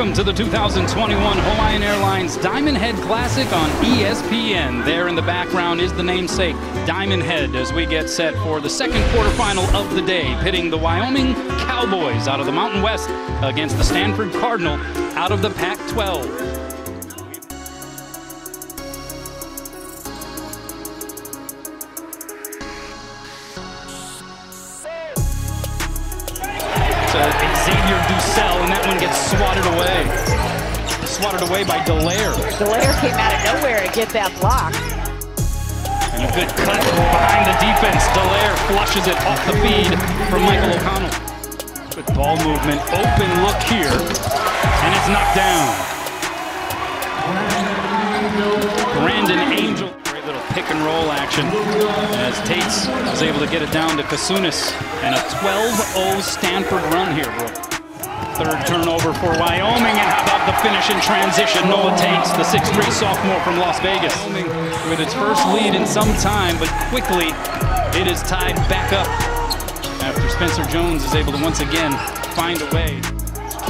Welcome to the 2021 Hawaiian Airlines Diamond Head Classic on ESPN. There in the background is the namesake Diamond Head as we get set for the second quarterfinal of the day, pitting the Wyoming Cowboys out of the Mountain West against the Stanford Cardinal out of the Pac 12. Uh, Xavier DuSell, and that one gets swatted away. Swatted away by Delaire. Delaire came out of nowhere to get that block. And a good cut behind the defense. Delaire flushes it off the feed from Michael O'Connell. Good ball movement. Open look here. And it's knocked down. Brandon Angel pick and roll action as Taitz was able to get it down to Kisunas and a 12-0 Stanford run here, bro. Third turnover for Wyoming, and how about the finish in transition? Noah Taitz, the 6'3 sophomore from Las Vegas. With its first lead in some time, but quickly it is tied back up after Spencer Jones is able to once again find a way.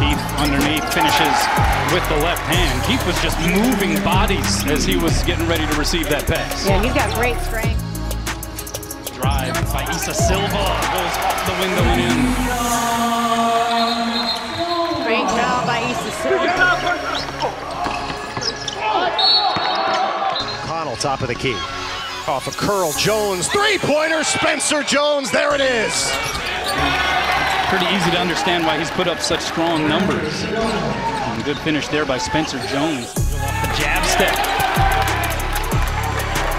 Keith underneath finishes with the left hand. Keith was just moving bodies as he was getting ready to receive that pass. Yeah, he's got great strength. Drive by Isa Silva goes off the window and in. Great job by Isa Silva. Connell, top of the key. Off a of curl, Jones, three-pointer, Spencer Jones, there it is pretty easy to understand why he's put up such strong numbers. And good finish there by Spencer Jones. The jab step.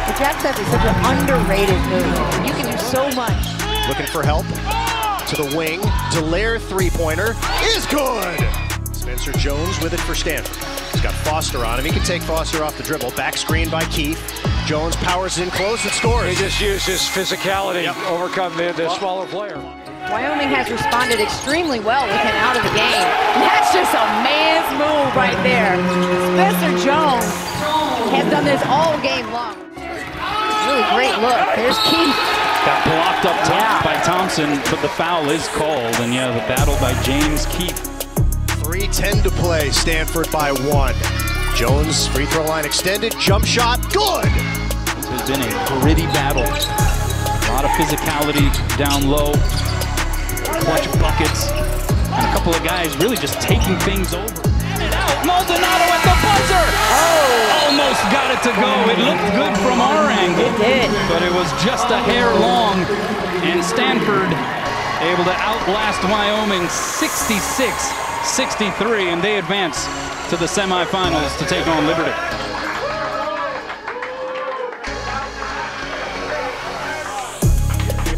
The jab step is such an underrated move. You can do so much. Looking for help to the wing. Delaire three-pointer is good. Spencer Jones with it for Stanford. He's got Foster on him. He can take Foster off the dribble. Back screen by Keith. Jones powers in close and scores. He just used his physicality yep. to overcome the, the smaller player. Wyoming has responded extremely well with him out of the game. That's just a man's move right there. Spencer Jones has done this all game long. Really great look. There's Keith. Got blocked up top yeah. by Thompson, but the foul is called. And yeah, the battle by James Keith. 3-10 to play, Stanford by one. Jones, free throw line extended, jump shot, good! This has been a gritty battle. A lot of physicality down low clutch buckets. And a couple of guys really just taking things over. And out, Maldonado at the buzzer! Oh! Almost got it to go. It looked good from our angle. It did. But it was just a hair long. And Stanford able to outlast Wyoming 66-63, and they advance to the semifinals to take on Liberty.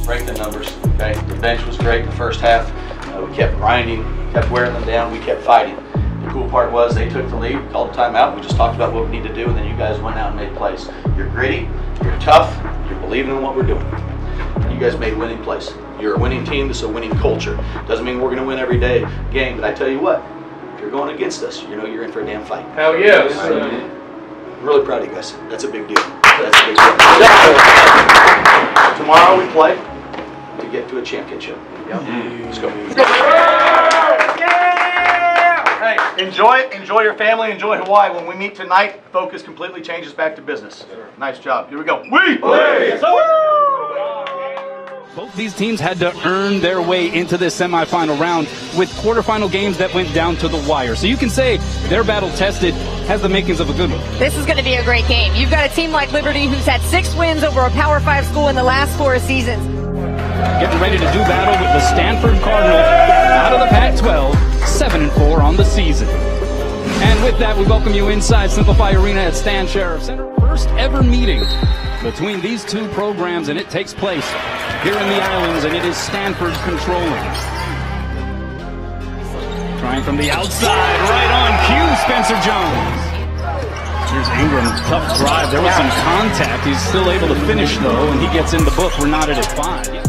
Break the numbers. Okay, the bench was great the first half. Uh, we kept grinding, kept wearing them down, we kept fighting. The cool part was they took the lead, called the timeout, we just talked about what we need to do, and then you guys went out and made plays. You're gritty, you're tough, you're believing in what we're doing. You guys made winning plays. You're a winning team, this is a winning culture. Doesn't mean we're going to win every day game, but I tell you what, if you're going against us, you know you're in for a damn fight. Hell yes. I'm really proud of you guys. That's a big deal. That's a big deal. Tomorrow we play to get to a championship. Yep. Mm. Let's go. Yeah! Hey, enjoy it. enjoy your family, enjoy Hawaii. When we meet tonight, focus completely changes back to business. Nice job. Here we go. We play. Both these teams had to earn their way into this semifinal round with quarterfinal games that went down to the wire. So you can say their battle tested has the makings of a good one. This is going to be a great game. You've got a team like Liberty who's had six wins over a Power Five school in the last four seasons getting ready to do battle with the Stanford Cardinal out of the Pac-12, 7 and 4 on the season. And with that, we welcome you inside SimpliFi Arena at Stan Sheriff Center. First ever meeting between these two programs, and it takes place here in the islands, and it is Stanford controlling. Trying from the outside, right on cue, Spencer Jones. Here's Ingram, tough drive. There was some contact. He's still able to finish, though, and he gets in the book. We're knotted at five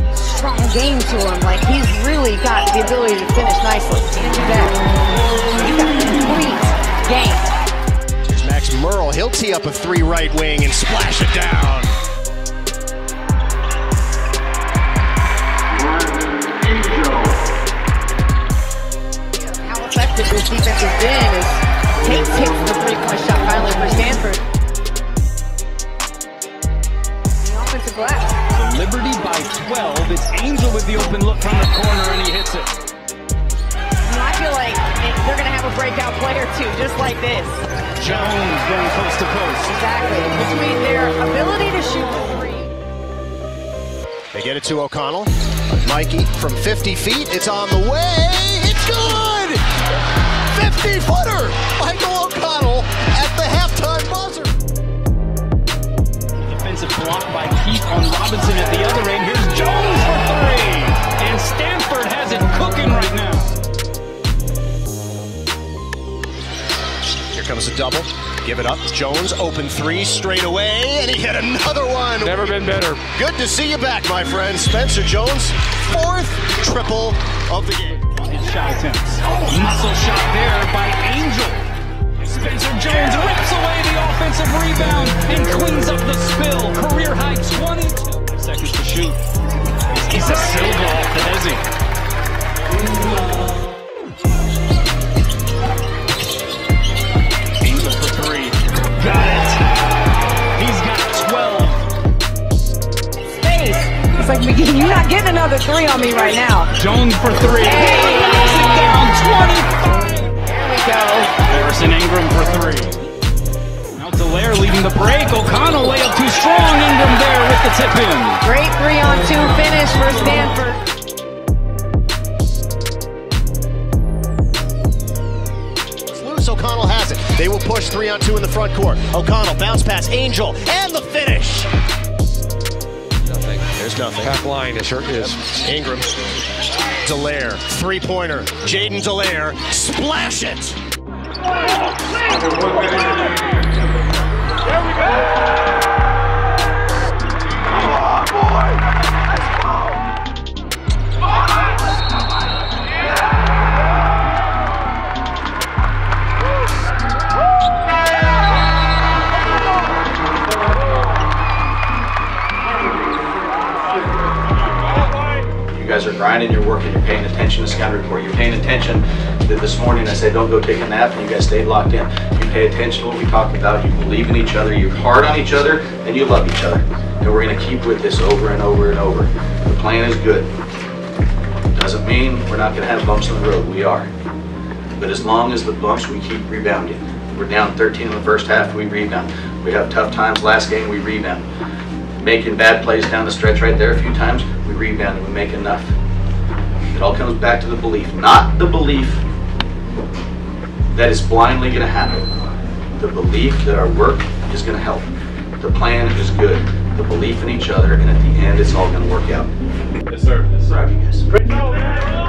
strong game to him. Like he's really got the ability to finish nicely. He's got a complete game. Here's Max Murrell. He'll tee up a three right wing and splash it down. this defense is doing is Tate takes the three-point shot finally for Stanford. The offensive glass. So Liberty by 12. It's Angel with the open look from the corner, and he hits it. I feel like they're going to have a breakout player or two just like this. Jones going close to coast. Exactly. Between their ability to shoot three. They get it to O'Connell. Mikey from 50 feet. It's on the way. It's good. 50 footer! Michael O'Connell at the halftime buzzer. Defensive block by Keith on Robinson at the other end. Here's Jones for three. And Stanford has it cooking right now. Here comes a double. Give it up. Jones open three straight away, and he hit another one. Never been better. Good to see you back, my friend. Spencer Jones, fourth triple of the game. His shot attempts. Muscle shot there by Angel. Spencer Jones rips away the offensive rebound and cleans up the spill. Career high 22 seconds to shoot. He's a silver off the Hezzy. Angel for three. Got it. He's got 12. Space. It's like, you're not getting another three on me right now. Jones for three. Hey. Ingram for three. Now Delaire leading the break. O'Connell layup too strong. Ingram there with the tip in. Great three on two finish for Stanford. It's loose. O'Connell has it. They will push three on two in the front court. O'Connell bounce pass. Angel and the finish. Nothing. There's nothing. Half line is, is Ingram. Delaire, three pointer. Jaiden Delaire, splash it. You guys are grinding, you're working, you're paying attention to scout report, you're paying attention. That This morning I said, don't go take a nap, and you guys stayed locked in. You pay attention to what we talk about, you believe in each other, you're hard on each other, and you love each other. And we're gonna keep with this over and over and over. The plan is good. Doesn't mean we're not gonna have bumps in the road, we are. But as long as the bumps, we keep rebounding. We're down 13 in the first half, we rebound. We have tough times, last game, we rebound. Making bad plays down the stretch right there a few times, we rebound and we make enough. It all comes back to the belief, not the belief that is blindly gonna happen. The belief that our work is gonna help. The plan is good. The belief in each other, and at the end, it's all gonna work out. Yes, sir. Yes, sir. Proud of you guys.